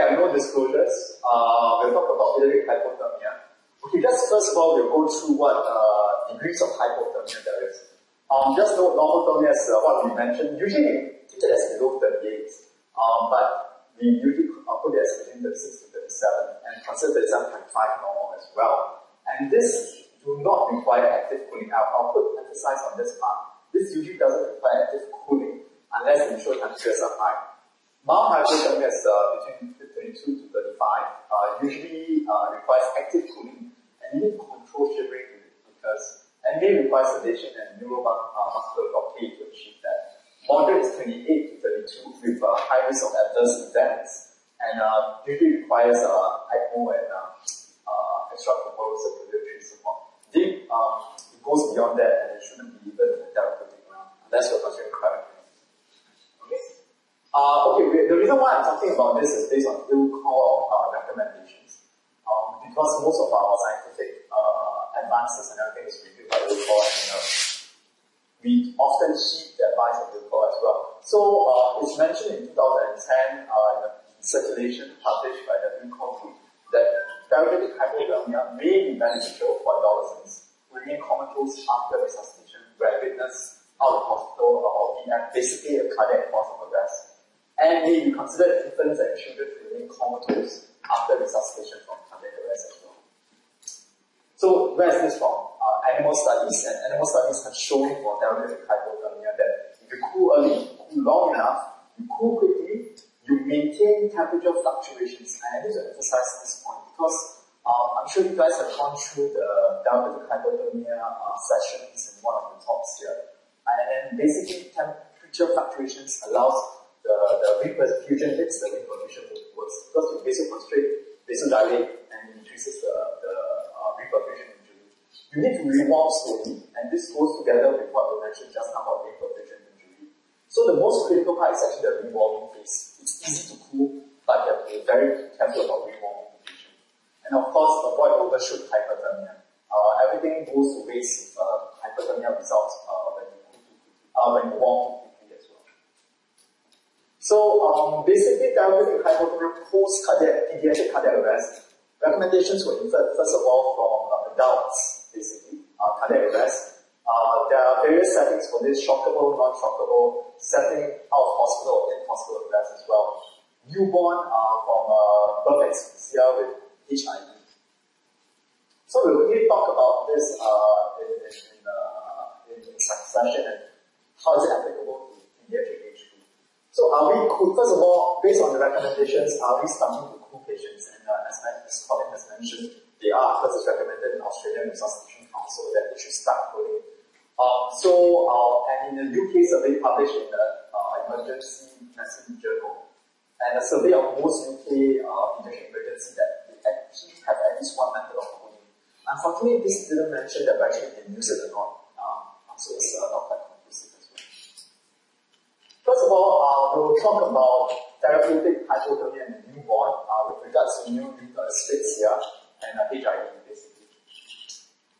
have no disclosures. Uh, we'll talk about ileal hypothermia. Okay, just first of all, we'll go through what uh, degrees of hypothermia there is. Um, just note normothermia is uh, what we mentioned. Usually it is below 38, um, but we usually put it as between 36 to 37 and consider 37.5 normal as well. And this do not require active cooling. I'll, I'll put emphasis on this part. This usually doesn't require active cooling unless the initial temperatures are high. Mild hypothermia is uh, between 22 to 35. Uh, usually uh, requires active cooling and need to control shivering because and may require sedation and neuromuscular blockade to achieve that. Moderate is 28 to 32 with uh, high risk of adverse events and uh, usually requires uh, ECMO and uh, uh, extracorporeal circulatory support. Deep, um, it goes beyond that and it shouldn't be even therapeutic unless you're considering chronic uh, okay, the reason why I'm talking about this is based on two core uh, recommendations. Um, because most of our scientific uh, advances and everything is reviewed by ILCOR and uh, we often heed the advice of ILCOR as well. So uh, it's mentioned in 2010 uh, in circulation published by the ILCOR group that therapeutic hypothermia may be beneficial for adolescents who remain comatose after resuscitation, where witness out of hospital or VF, basically a cardiac cause of arrest and may be considered infants and children remain comatose after resuscitation from cardiac arrest as well. So where is this from? Uh, animal studies, and animal studies have shown for therapeutic hypothermia that if you cool early, cool long enough, you cool quickly, you maintain temperature fluctuations. And I need to emphasize this point because um, I'm sure you guys have gone through the therapeutic hypothermia uh, sessions in one of the talks here. And then basically temperature fluctuations allows the, the ring perfusion hits the ring perfusion works because you vasoconstrict, vasodilate, and increases the, the uh, ring perfusion injury. You need to rewarm slowly, and this goes together with what we mentioned just now about ring perfusion injury. So the most critical part is actually the rewarming phase. It's easy to cool, but you have to be very careful about perfusion. And of course, avoid overshoot hyperthermia. Uh, everything goes to waste if uh, hyperthermia results uh, when you cool too quickly, uh, when you warm so basically, therapeutic hypothermia post cardiac pediatric cardiac arrest. Recommendations were inferred first of all from uh, adults, basically, uh, cardiac arrest. Uh, there are various settings for this: shockable, non-shockable, setting out of hospital, in hospital arrest as well. Newborn uh, from uh, birth asphyxia with HIE. So we'll really talk about this uh, in, in, uh, in, in succession and how is it applicable so are we? First of all, based on the recommendations, are we starting to cool patients? And uh, as, as Colin has mentioned, they are because it's recommended in Australian Resuscitation Council that they should start cooling. Uh, so, uh, and in the UK survey published in the uh, Emergency Medicine Journal, and a survey of most UK uh, pediatric emergency that they actually have at least one method of cooling. Unfortunately, this didn't mention that they can use it or not. Uh, so it's uh, not quite First of all, uh, we'll talk about therapeutic hypothermia in the newborn uh, with regards to new asphyxia and uh, HIE, basically.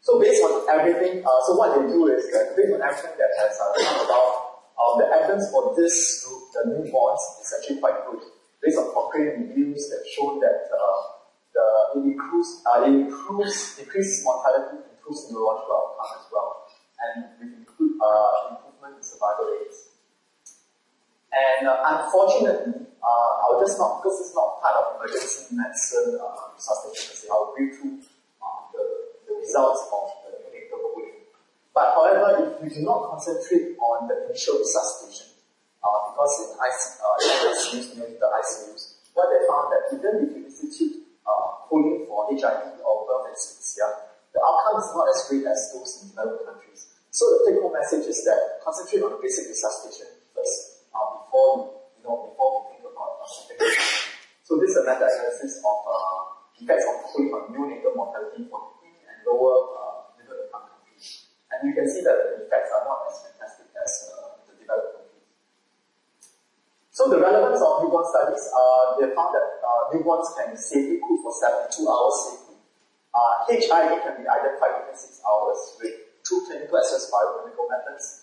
So based on everything, uh, so what they do is that based on everything that has uh, come about, uh, the evidence for this group, the newborns, is actually quite good. Based on Cochrane reviews that show that uh, the, it improves, uh, it improves, decreases mortality, improves neurological outcome as well, and with include, uh, improvement in survival rates. And uh, unfortunately, uh, I'll just not, because it's not part of emergency medicine uh, resuscitation, I'll read through uh, the, the results of the neonatal cooling. But however, if we do not concentrate on the initial resuscitation, uh, because in IC, uh, ICUs, neonatal ICUs, what they found that even if you institute uh, for HIE or birth asphyxia, the outcome is not as great as those in developed countries. So the take-home message is that concentrate on the basic resuscitation first before you know before we think about. So this is a meta-analysis of uh, effects of cooling on neonatal mortality for in and lower uh, middle income countries. And you can see that the effects are not as fantastic as uh, the developed countries. So the relevance of newborn studies, uh, they found that uh, newborns can safely cool for 72 hours safely. Uh, HIE can be identified within 6 hours with two clinical as biochemical methods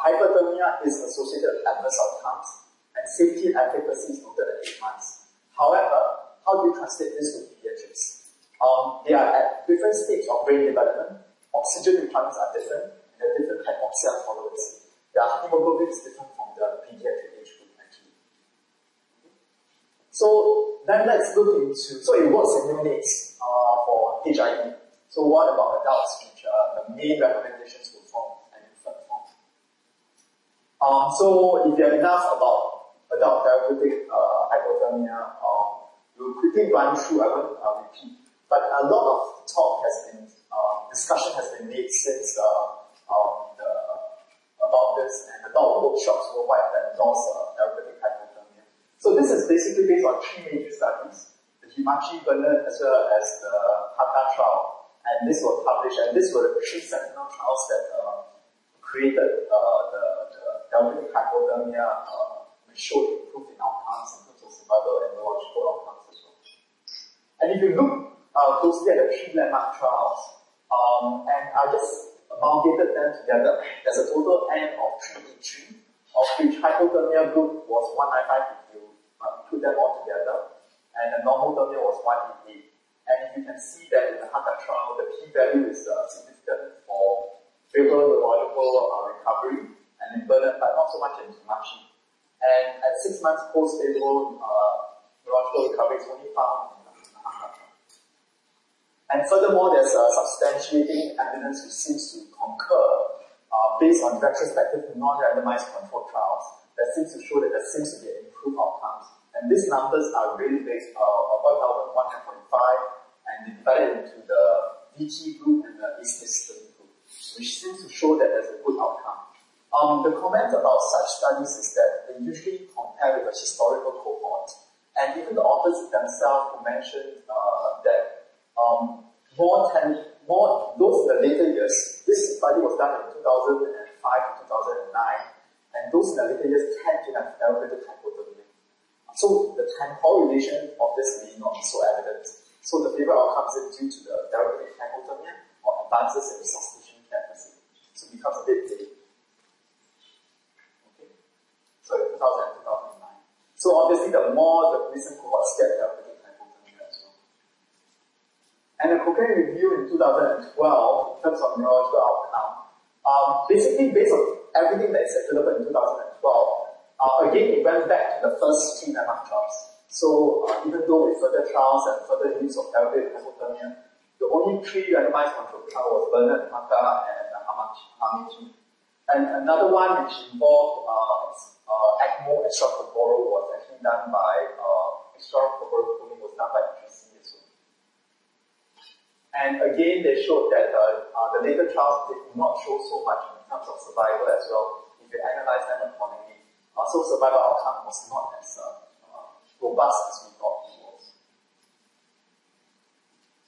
hyperthermia is associated with adverse outcomes, and safety and efficacy is noted at 8 months. However, how do you translate this to pediatrics? Um, they are at different stages of brain development. Oxygen requirements are different, and there are different hypoxia tolerance. Their hemoglobin is different from the pediatric age group, actually. So then let's look into, so it works in neonates uh, for HIE. So what about adults, which are the main recommendations for form and infant form? Um, so if you have enough about adult therapeutic uh, hypothermia, uh, we'll quickly run through, I won't uh, repeat but a lot of talk has been, uh, discussion has been made since uh, um, the, about this, and a lot of workshops worldwide that endorse uh, therapeutic hypothermia. So this is basically based on three major studies, the Himachi, Bernard, as well as the HACA trial. And this was published, and this were the three sentinel trials that uh, created hypothermia, uh, which showed improvement outcomes in terms of survival and neurological outcomes as well. And if you look uh, closely at the three landmark trials, um, and I just amalgamated them together. There's a total N of 383, of which hypothermia group was 195 if you uh, put them all together, and the normal thermia was 188. And you can see that in the HACA trial, the p-value is uh, significant for favorable neurological uh, recovery, and in Bernard, but not so much in Himachi. And at six months post-favorable uh, neurological recovery is only found and furthermore, there's a substantiating evidence which seems to concur uh, based on retrospective non-randomized controlled trials that seems to show that there seems to be improved outcomes. And these numbers are really based uh, on 1,145 and divided into the VT group and the East group, which seems to show that there's a good outcome. Um, the comment about such studies is that they usually compare with a historical cohort. And even the authors themselves mentioned uh, that um, more, ten, more those in the later years, this study was done in 2005 to 2009, and those in the later years tend to have elevated hypothermia. So the time correlation of this may not be so evident. So the favorite outcomes is due to the therapeutic hypothermia or advances in resuscitation care facility. So it becomes a bit vague. Okay. So in 2000 and 2009. So obviously the more the recent cohorts get therapeutic and the Cochrane review in 2012, in terms of neurological outcome, um, basically based on everything that is available in 2012, uh, again it went back to the first three landmark trials. So uh, even though with further trials and further use of therapeutic hypothermia, the only three randomized controlled trial was Bernard, HACA, and Hamachi. And another one which involved uh, uh, ECMO extracorporeal was done by uh, extracorporeal cooling was done by and again, they showed that uh, uh, the later trials did not show so much in terms of survival as well, if you analyze them accordingly. Uh, so survival outcome was not as uh, uh, robust as we thought it was.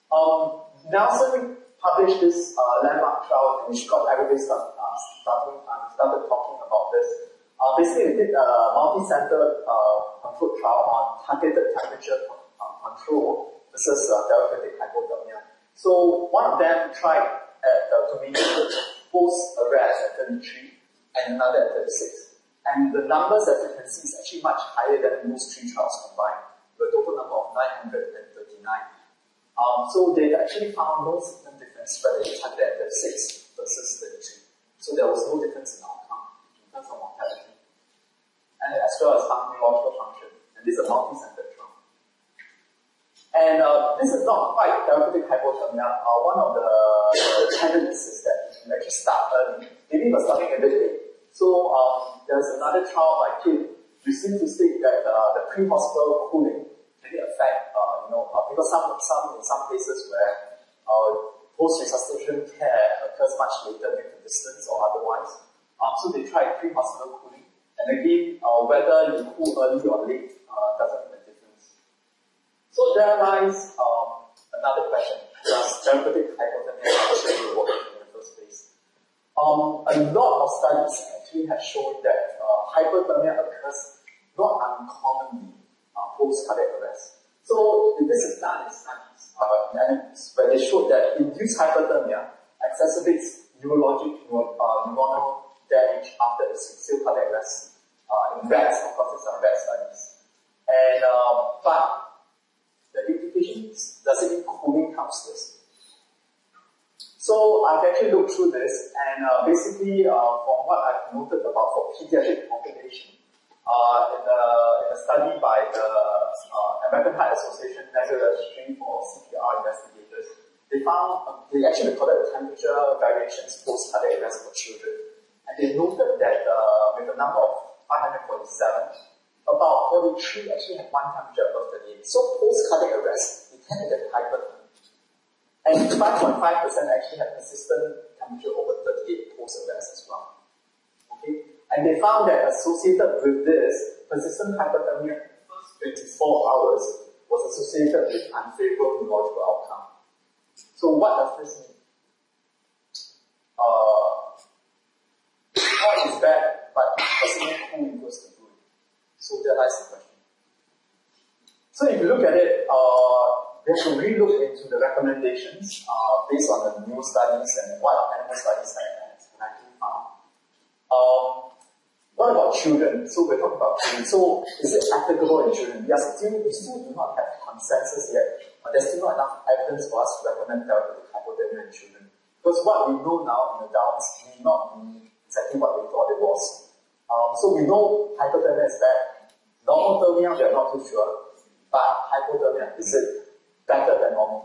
Um, Nielsen published this landmark trial, which got everybody start, starting, started talking about this. Basically, we did a multi-center controlled trial on targeted temperature control versus therapeutic hypothermia. So one of them tried at uh, to measure post-arrest at 33 and another at 36. And the numbers that you can see is actually much higher than most three trials combined, with a total number of 939. Um, so they actually found no significant difference whether it's 100 at 36 versus 33. So there was no difference in outcome in terms of mortality, and as well as neurological function. And this is a multi-center and uh, this is not quite therapeutic hypothermia. Uh, one of the uh, tendencies is that you can actually start early. Maybe you're starting a bit late. So um, there's another trial by Kim, which seems to state that uh, the pre-hospital cooling can affect, uh, you know, uh, because some, some, in some cases where uh, post-resuscitation care occurs much later due to distance or otherwise. Um, so they tried pre-hospital cooling. And again, uh, whether you cool early or late uh, doesn't make a difference. so there lies um, another question. Does therapeutic hypothermia actually work in the first place? Um, a lot of studies actually have shown that uh, hypothermia occurs not uncommonly uh, post-cardiac arrest. So this is done in studies, uh, and where they showed that induced hypothermia exacerbates neurologic uh, neuronal damage after asphyxial cardiac arrest uh, in rats. Of course, these are rat studies. And uh, but the implications, does it cooling counselors? So I've actually looked through this, and uh, basically, uh, from what I've noted about for pediatric population, uh, in, a, in, a, study by the uh, American Heart Association National Registry for CPR investigators, they found uh, they actually recorded temperature variations post cardiac arrest for children, and they noted that uh, with a number of 547, about 43 actually had one-time temperature above 38. So post cardiac arrest, we tend to get hyperthermia. And 5.5% actually had persistent temperature over 38 post-arrest as well. Okay? And they found that associated with this, persistent hyperthermia in the first 24 hours was associated with unfavorable neurological outcome. So what does this mean? Uh, what is bad, but personally who equals to good? So that lies the question. So if you look at it, uh, have to relook into the recommendations uh, based on the new studies and what animal studies have actually found. Um, what about children? So we're talking about children. So is it applicable in children? Yes, still, we still do not have consensus yet. But there's still not enough evidence for us to recommend therapeutic hypothermia in children. Because what we know now in adults may not be exactly what we thought it was. Um, so we know hypothermia is bad. Normal thermia, we are not too sure. But hypothermia, is it better than normal.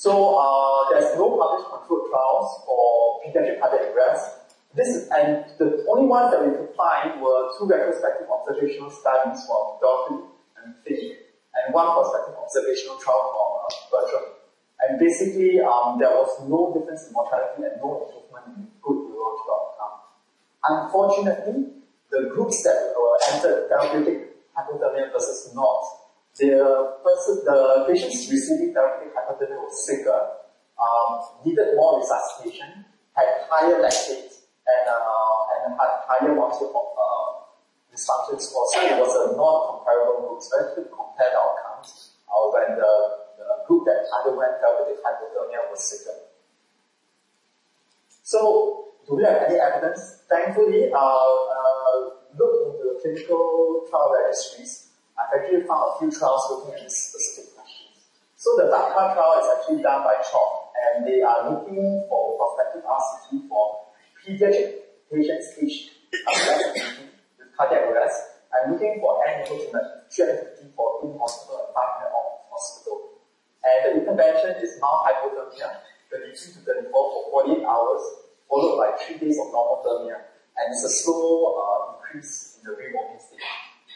So uh, there's no published controlled trials for pediatric cardiac arrest. This is, and the only ones that we could find were two retrospective observational studies for Doherty and Finn, and one prospective observational trial for uh, Bertram. And basically, um, there was no difference in mortality and no improvement in good neurological outcome. Unfortunately, the groups that were entered therapeutic hypothermia versus not the person, the patients receiving therapeutic hypertension was sicker, um, needed more resuscitation, had higher lactate, and, uh, and had higher molecular uh, dysfunction score. So it was a non-comparable group. So I could compare the outcomes uh, when the, the group that underwent therapeutic hypothermia was sicker. So, do we have any evidence? Thankfully, uh, uh, look into the clinical trial registries I've actually found a few trials looking at this specific question. So the DACA trial is actually done by CHOP, and they are looking for prospective RCT for pediatric patients aged with cardiac arrest. I'm looking for equal to 350 for in-hospital and 500 off-hospital. And the intervention is mild hypothermia, 32 to 34 for 48 hours, followed by 3 days of normal thermia. And it's a slow uh, increase in the rewarming state.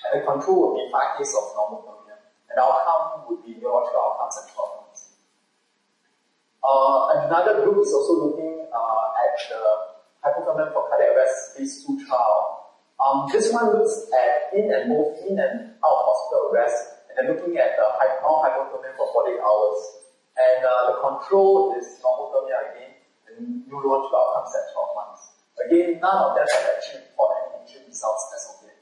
And the control would be five days of normal thermia. And outcome would be neurological outcomes and 12 months. Uh, another group is also looking uh, at the hypothermia for cardiac arrest phase 2 trial. Um, this one looks at in and both in and out hospital arrest, and then looking at the mild hypothermia for 48 hours. And uh, the control is normal thermia again, and neurological outcomes at 12 months. Again, none of them have actually reported any results as of yet.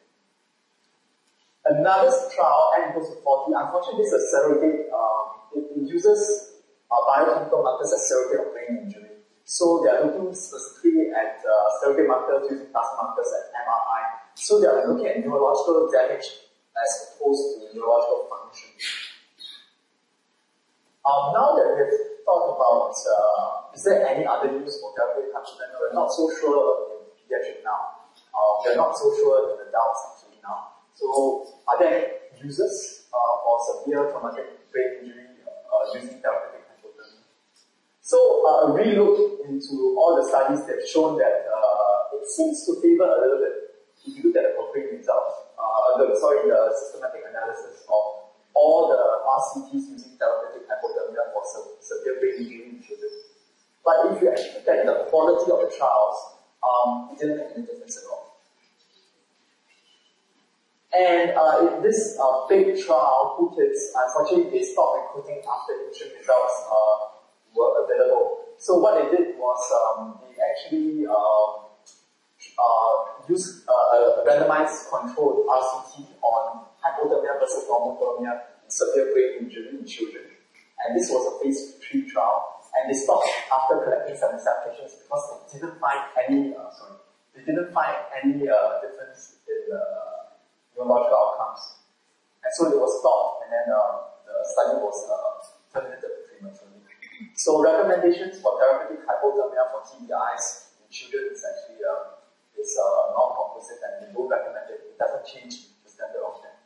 Another trial, N equals to 40, unfortunately this is a surrogate, uh, it, it, uses uh, biochemical markers as surrogate of brain injury. So they are looking specifically at uh, surrogate markers using plasma markers at MRI. So they are looking at neurological damage as opposed to neurological function. Um, now that we've thought about, uh, is there any other use for therapeutic hypertension? We're not so sure in pediatric now. Uh, we're not so sure in adults actually now. So are there uses uh, for severe traumatic brain injury uh, using therapeutic hypothermia? So uh, a relook into all the studies that have shown that uh, it seems to favor a little bit if you look at the Cochrane results, uh, the, sorry, the systematic analysis of all the RCTs using therapeutic hypothermia for se- severe brain injury in children. But if you actually look at the quality of the trials, um, it didn't make any difference at all. And uh, in this uh, big trial, Putitz, unfortunately, they stopped recruiting after interim results uh, were available. So what they did was um, they actually um, uh, used uh, a randomized controlled RCT on hypothermia versus normothermia in severe brain injury in children. And this was a phase 3 trial. And they stopped after 77 patients because they didn't find any, uh, sorry, they didn't find any difference in the neurological outcomes. And so it was stopped, and then uh, the study was uh, terminated prematurely. So recommendations for therapeutic hypothermia for TBIs in children is actually uh, is uh, non-conclusive and we don't recommend it. It doesn't change the standard of care.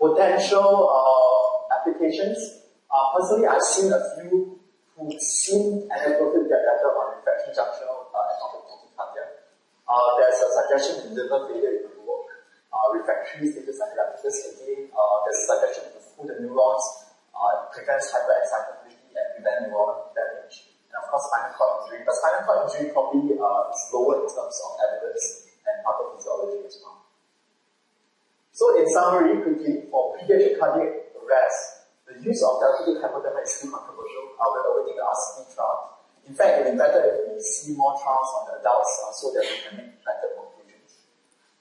Potential uh, applications. Uh, personally, I've seen a few who seem anecdotally get on infection junctional uh, ectopic tachycardia. Uh, there's a suggestion in liver failure in the work. Uh, refractory status epilepticus again, uh, there's a suggestion to fool the neurons, uh, prevents hyperexcitability and prevent neuron damage. And of course, spinal cord injury. But spinal cord injury probably uh, is lower in terms of evidence and pathophysiology as well. So in summary, quickly, for pediatric cardiac arrest, the use of therapeutic hypothermia is still controversial. Uh, we're awaiting the RCT trial. In fact, it would be better if we see more trials on the adults uh, so that we can make better conclusions.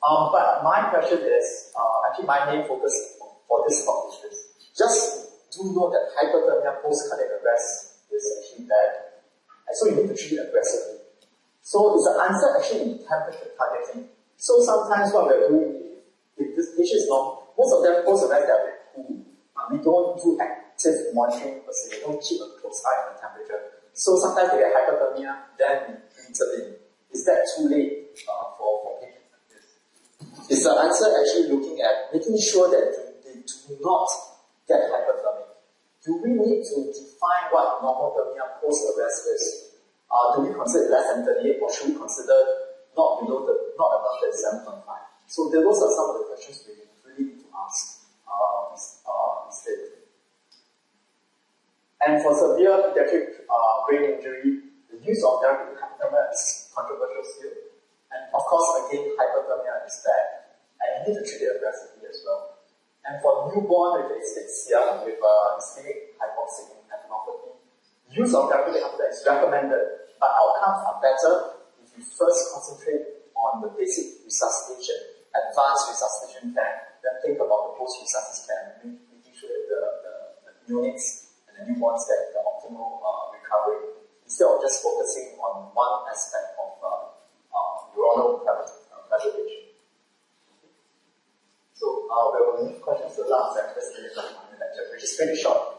Um, but my question is, uh, actually my main focus for this talk is this. Just do know that hypothermia post-cardiac arrest is actually bad. And so you need to treat it aggressively. So is the answer actually in temperature targeting? So sometimes what we're doing, if this patient is not, most of them post-arrest they're cool. We don't do active monitoring per se. We don't keep a close eye on the temperature. So sometimes they get hypothermia, then we intervene. Is that too late uh, for, for patients like this? Is the answer actually looking at making sure that they do not get hypothermic? Do we need to define what normothermia post-arrest is? Uh, do we consider less than 38 or should we consider not below the, not above the 37.5? So those are some of the questions we really need to ask uh, uh, instead. And for severe pediatric uh, brain injury, the use of hypothermia is controversial still. And of course, again, hypothermia is bad, and you need to treat it aggressively as well. And for newborn with asphyxia, with uh, ischemic hypoxic encephalopathy, use of therapeutic hypothermia is recommended, but outcomes are better if you first concentrate on the basic resuscitation, advanced resuscitation care, then think about the post-resuscitation care, making sure that the, the, the and the newborns get the optimal uh, recovery, instead of just focusing on one aspect of uh, uh, neuronal preservation. So uh, we will move questions to the last lecture, which is pretty short.